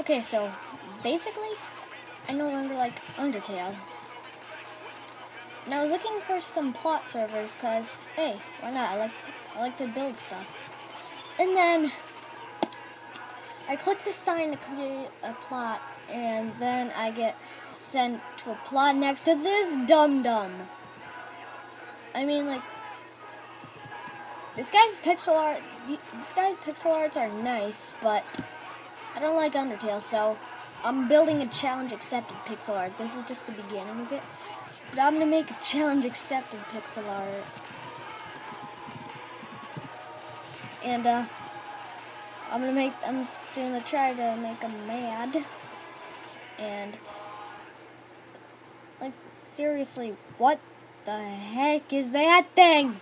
Okay, so basically, I no longer like Undertale. And I was looking for some plot servers because, hey, why not? I like I like to build stuff. And then I click the sign to create a plot, and then I get sent to a plot next to this dum dum. I mean, like this guy's pixel art. This guy's pixel arts are nice, but I don't like Undertale, so I'm building a challenge accepted pixel art. This is just the beginning of it. But I'm gonna make a challenge accepted pixel art. And uh I'm gonna make I'm gonna try to make them mad. And like seriously, what the heck is that thing?